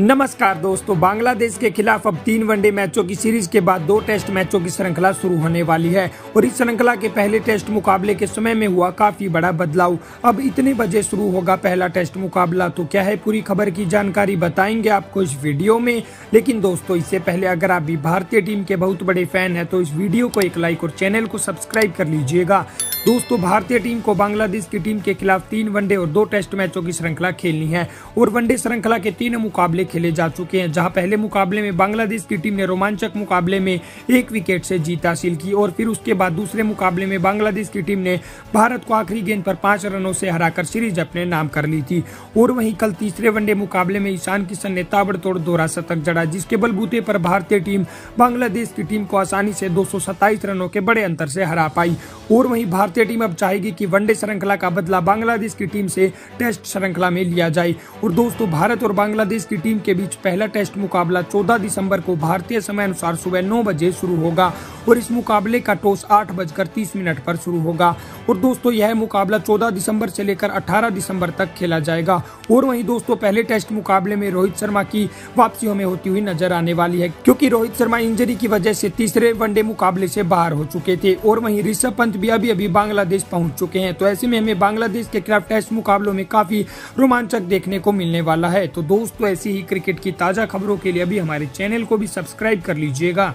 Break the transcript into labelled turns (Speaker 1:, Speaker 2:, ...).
Speaker 1: नमस्कार दोस्तों, बांग्लादेश के खिलाफ अब तीन वनडे मैचों की सीरीज़ के बाद दो टेस्ट मैचों की श्रृंखला शुरू होने वाली है और इस श्रृंखला के पहले टेस्ट मुकाबले के समय में हुआ काफ़ी बड़ा बदलाव। अब इतने बजे शुरू होगा पहला टेस्ट मुकाबला तो क्या है पूरी खबर की जानकारी बताएँगे आपको इस वीडियो में। लेकिन दोस्तों, इससे पहले अगर आप भी भारतीय टीम के बहुत बड़े फ़ैन है तो इस वीडियो को एक लाइक और चैनल को सब्सक्राइब कर लीजिएगा। दोस्तों, भारतीय टीम को बांग्लादेश की टीम के खिलाफ तीन वनडे और दो टेस्ट मैचों की श्रृंखला खेलनी है और वनडे श्रृंखला के तीन मुकाबले खेले जा चुके हैं, जहाँ पहले मुकाबले में बांग्लादेश की टीम ने रोमांचक मुकाबले में एक विकेट से जीत हासिल की और फिर उसके बाद दूसरे मुकाबले में बांग्लादेश की टीम ने भारत को आखिरी गेंद पर पाँच रनों से हराकर सीरीज़ अपने नाम कर ली थी। और वहीं कल तीसरे वनडे मुकाबले में ईशान किशन ने ताबड़तोड़ दोहरा शतक जड़ा, जिसके बलबूते पर भारतीय टीम बांग्लादेश की टीम को आसानी से दो सौ सत्ताईस रनों के बड़े अंतर से हरा पाई। और वहीं भारतीय टीम अब चाहेगी कि वनडे श्रृंखला का बदला बांग्लादेश की टीम से टेस्ट श्रृंखला में लिया जाए। और दोस्तों, भारत और बांग्लादेश की टीम के बीच पहला टेस्ट मुकाबला 14 दिसंबर को भारतीय समय अनुसार सुबह नौ बजे शुरू होगा। और इस मुकाबले का टॉस आठ बजकर तीस मिनट पर शुरू होगा। और दोस्तों, यह मुकाबला 14 दिसंबर से लेकर 18 दिसंबर तक खेला जाएगा। और वहीं दोस्तों, पहले टेस्ट मुकाबले में रोहित शर्मा की वापसी हमें होती हुई नज़र आने वाली है, क्योंकि रोहित शर्मा इंजरी की वजह से तीसरे वनडे मुकाबले से बाहर हो चुके थे। और वहीं ऋषभ पंत भी अभी अभी बांग्लादेश पहुँच चुके हैं। तो ऐसे में हमें बांग्लादेश के खिलाफ टेस्ट मुकाबलों में काफ़ी रोमांचक देखने को मिलने वाला है। तो दोस्तों, ऐसी ही क्रिकेट की ताज़ा खबरों के लिए अभी हमारे चैनल को भी सब्सक्राइब कर लीजिएगा।